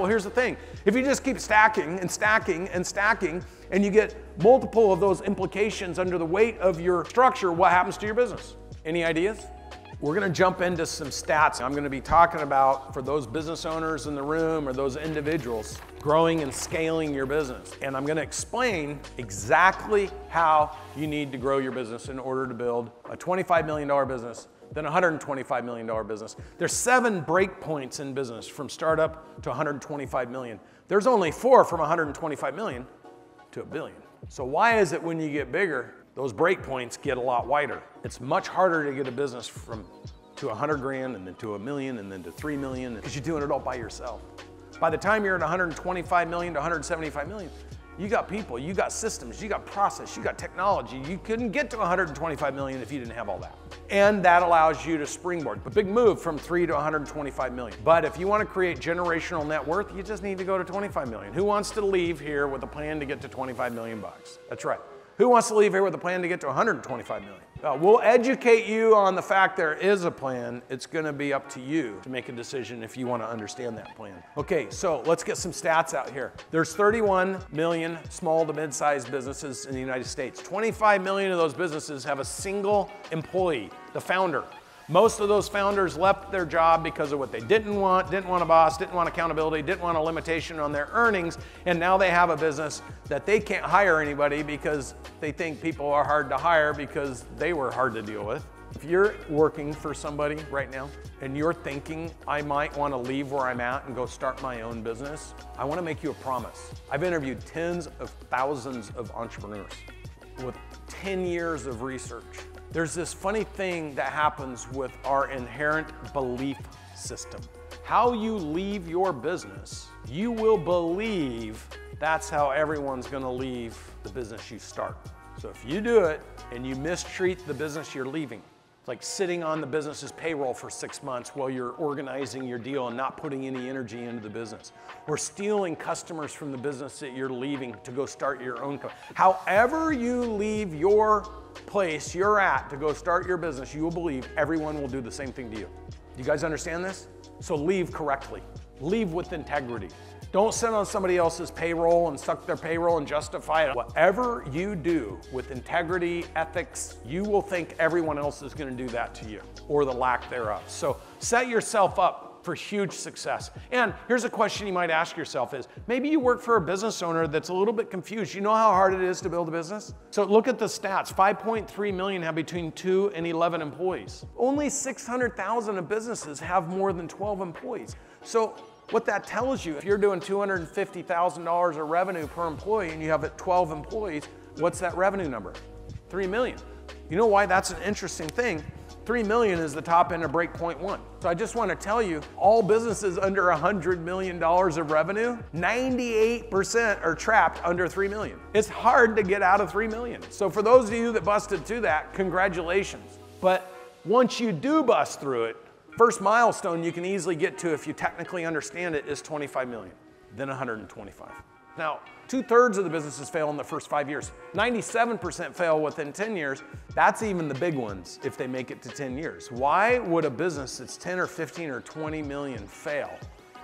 Well, here's the thing. If you just keep stacking and stacking and stacking and you get multiple of those implications under the weight of your structure, what happens to your business? Any ideas? We're gonna jump into some stats. I'm gonna be talking about for those business owners in the room or those individuals growing and scaling your business. And I'm gonna explain exactly how you need to grow your business in order to build a $25 million business than a $125 million business. There's seven break points in business from startup to 125 million. There's only four from 125 million to a billion. So why is it when you get bigger, those break points get a lot wider. It's much harder to get a business from to 100 grand and then to a million and then to 3 million because you're doing it all by yourself. By the time you're at 125 million to 175 million, you got people, you got systems, you got process, you got technology. You couldn't get to 125 million if you didn't have all that. And that allows you to springboard. A big move from 3 to 125 million. But if you want to create generational net worth, you just need to go to 25 million. Who wants to leave here with a plan to get to 25 million bucks? That's right. Who wants to leave here with a plan to get to 125 million? Uh, we'll educate you on the fact there is a plan. It's going to be up to you to make a decision if you want to understand that plan. Okay, so let's get some stats out here. There's 31 million small to mid-sized businesses in the United States. 25 million of those businesses have a single employee, the founder. Most of those founders left their job because of what they didn't want, didn't want a boss, didn't want accountability, didn't want a limitation on their earnings, and now they have a business that they can't hire anybody because they think people are hard to hire because they were hard to deal with. If you're working for somebody right now and you're thinking, I might want to leave where I'm at and go start my own business, I want to make you a promise. I've interviewed tens of thousands of entrepreneurs with 10 years of research. There's this funny thing that happens with our inherent belief system. How you leave your business, you will believe that's how everyone's gonna leave the business you start. So if you do it and you mistreat the business you're leaving, like sitting on the business's payroll for six months while you're organizing your deal and not putting any energy into the business. Or stealing customers from the business that you're leaving to go start your own company. However you leave your place you're at to go start your business, you will believe everyone will do the same thing to you. Do you guys understand this? So leave correctly. Leave with integrity. Don't sit on somebody else's payroll and suck their payroll and justify it. Whatever you do with integrity, ethics, you will think everyone else is going to do that to you or the lack thereof. So set yourself up for huge success. And here's a question you might ask yourself is, maybe you work for a business owner that's a little bit confused. You know how hard it is to build a business? So look at the stats. 5.3 million have between 2 and 11 employees. Only 600,000 of businesses have more than 12 employees. So what that tells you, if you're doing $250,000 of revenue per employee and you have 12 employees, what's that revenue number? 3 million. You know why that's an interesting thing? 3 million is the top end of breakpoint one. So I just want to tell you, all businesses under $100 million of revenue, 98% are trapped under 3 million. It's hard to get out of 3 million. So for those of you that busted through that, congratulations. But once you do bust through it, first milestone you can easily get to if you technically understand it is 25 million, then 125. Now, two thirds of the businesses fail in the first five years. 97% fail within 10 years. That's even the big ones if they make it to 10 years. Why would a business that's 10 or 15 or 20 million fail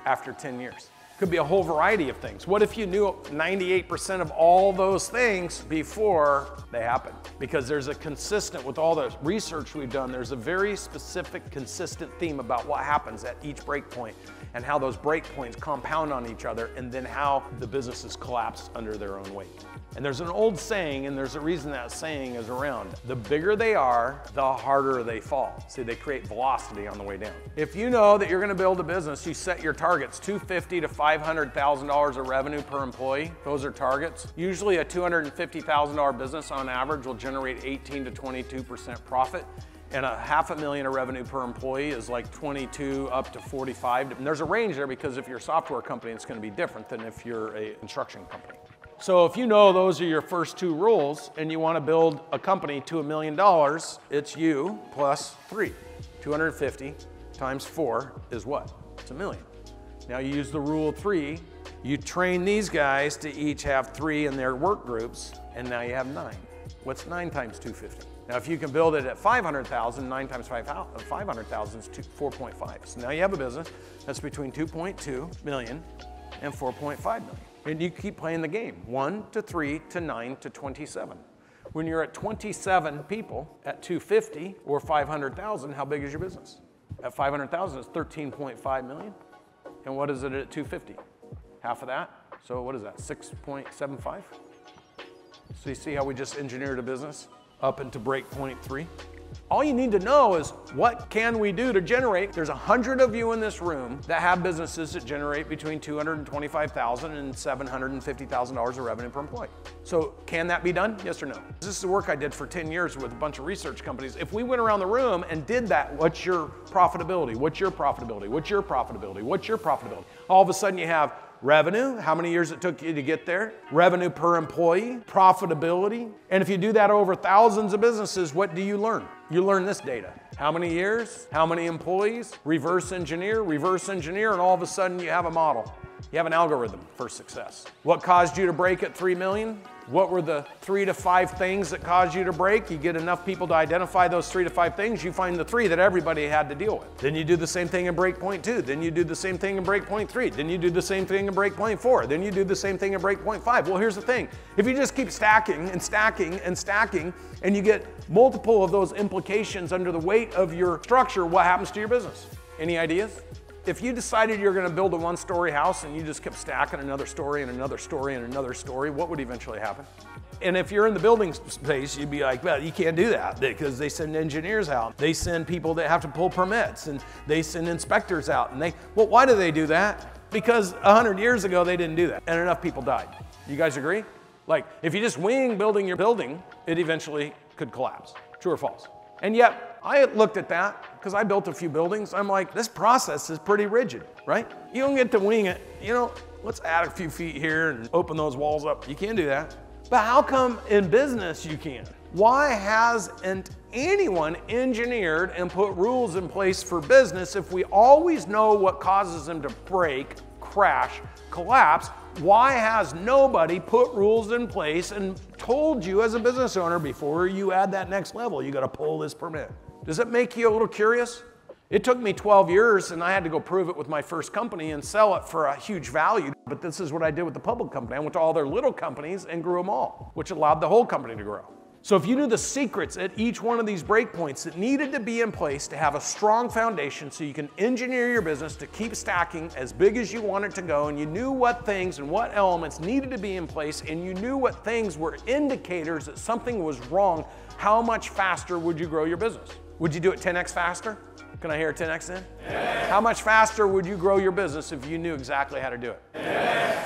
after 10 years? Could be a whole variety of things. What if you knew 98% of all those things before they happen? Because there's a consistent, with all the research we've done, there's a very specific, consistent theme about what happens at each break point and how those break points compound on each other and then how the businesses collapse under their own weight. And there's an old saying, and there's a reason that saying is around. The bigger they are, the harder they fall. See, they create velocity on the way down. If you know that you're gonna build a business, you set your targets, 250 to $500,000 of revenue per employee. Those are targets. Usually a $250,000 business on average will generate 18 to 22% profit and a half a million of revenue per employee is like 22 up to 45. And there's a range there because if you're a software company, it's going to be different than if you're a construction company. So if you know those are your first two rules and you want to build a company to a million dollars, it's you plus three. 250 times four is what? It's a million. Now you use the rule three. You train these guys to each have three in their work groups, and now you have nine. What's nine times 250? Now, if you can build it at 500,000, nine times 500,000 uh, is 4.5. So now you have a business that's between 2.2 million and 4.5 million. And you keep playing the game, one to three to nine to 27. When you're at 27 people at 250 or 500,000, how big is your business? At 500,000, it's 13.5 million. And what is it at 250? Half of that. So what is that, 6.75? So you see how we just engineered a business up into break point three? All you need to know is what can we do to generate? There's a hundred of you in this room that have businesses that generate between $225,000 and $750,000 of revenue per employee. So can that be done? Yes or no? This is the work I did for 10 years with a bunch of research companies. If we went around the room and did that, what's your profitability? What's your profitability? What's your profitability? What's your profitability? All of a sudden you have revenue, how many years it took you to get there, revenue per employee, profitability. And if you do that over thousands of businesses, what do you learn? You learn this data. How many years, how many employees, reverse engineer, reverse engineer, and all of a sudden you have a model. You have an algorithm for success. What caused you to break at 3 million? What were the three to five things that caused you to break? You get enough people to identify those three to five things, you find the three that everybody had to deal with. Then you do the same thing in break point two. Then you do the same thing in break point three. Then you do the same thing in break point four. Then you do the same thing in break point five. Well, here's the thing. If you just keep stacking and stacking and stacking and you get multiple of those implications under the weight of your structure, what happens to your business? Any ideas? If you decided you're gonna build a one story house and you just kept stacking another story and another story and another story, what would eventually happen? And if you're in the building space, you'd be like, well, you can't do that because they send engineers out. They send people that have to pull permits and they send inspectors out. And they, well, why do they do that? Because 100 years ago, they didn't do that and enough people died. You guys agree? Like, if you just wing building your building, it eventually could collapse. True or false? And yet, I looked at that because I built a few buildings. I'm like, this process is pretty rigid, right? You don't get to wing it. You know, let's add a few feet here and open those walls up. You can't do that. But how come in business you can? Why hasn't anyone engineered and put rules in place for business if we always know what causes them to break, crash, collapse? Why has nobody put rules in place and told you as a business owner before you add that next level, you got to pull this permit? Does it make you a little curious? It took me 12 years and I had to go prove it with my first company and sell it for a huge value. But this is what I did with the public company. I went to all their little companies and grew them all, which allowed the whole company to grow. So if you knew the secrets at each one of these breakpoints that needed to be in place to have a strong foundation so you can engineer your business to keep stacking as big as you want it to go, and you knew what things and what elements needed to be in place, and you knew what things were indicators that something was wrong, how much faster would you grow your business? Would you do it 10x faster? Can I hear 10x then? Yeah. How much faster would you grow your business if you knew exactly how to do it? Yeah.